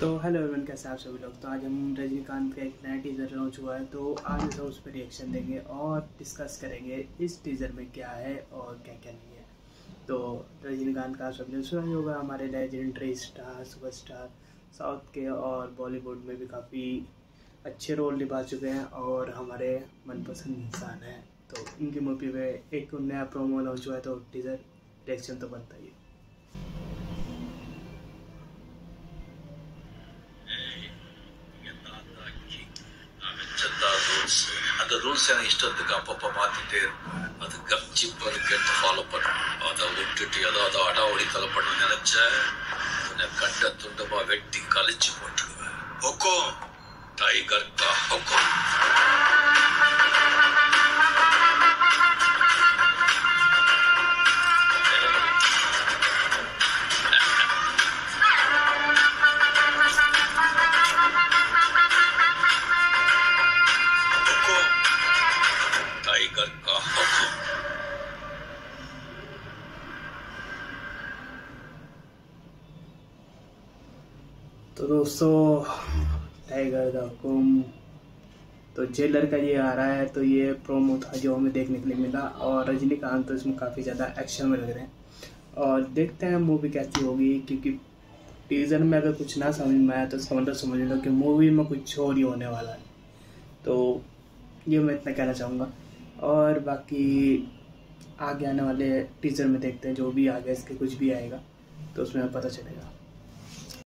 तो hello everyone कैसे आप सभी लोग? तो आज हम रजनीकांत का एक नया टीज़र लॉन्च हुआ है तो आज हम उस पर रिएक्शन देंगे और डिस्कस करेंगे इस टीज़र में क्या है और क्या क्या नहीं है। तो रजनीकांत का सभी ने सुना ही होगा, हमारे लेजेंडरी स्टार सुपरस्टार साउथ के और बॉलीवुड में भी काफ़ी अच्छे रोल निभा चुके हैं और हमारे मनपसंद इंसान हैं। तो इनकी मूवी में एक नया प्रोमो लॉन्च हुआ है तो टीज़र रिएक्शन तो बनता ही है। ரூல்ஸ் அந்த ரூல்ஸ் எனக்கு இஷ்டத்துக்கு அப்பப்போ மாற்றிட்டு அது கப்சிப்பது கேட்டு ஃபாலோ பண்ணணும். அதை விட்டுட்டு ஏதோ அதை அடாவடித்தலை பண்ண நினச்ச உன்னை கண்ட துண்டமாக வெட்டி கழிச்சு போட்டுக்குவேன் ஹொக்கோ டைகர் ஹொக்கோ टाइगर का हुकुम तो दोस्तों टाइगर द तो जेलर का ये आ रहा है तो ये प्रोमो था जो हमें देखने के लिए मिला और रजनीकांत तो इसमें काफ़ी ज़्यादा एक्शन में लग रहे हैं। और देखते हैं मूवी कैसी होगी, क्योंकि टीज़र में अगर कुछ ना समझ में आया तो इसका मतलब समझ लो कि मूवी में कुछ और ही होने वाला है। तो ये मैं इतना कहना चाहूँगा। और बाकी आगे आने वाले टीज़र में देखते हैं, जो भी आ गया इसके कुछ भी आएगा तो उसमें पता चलेगा।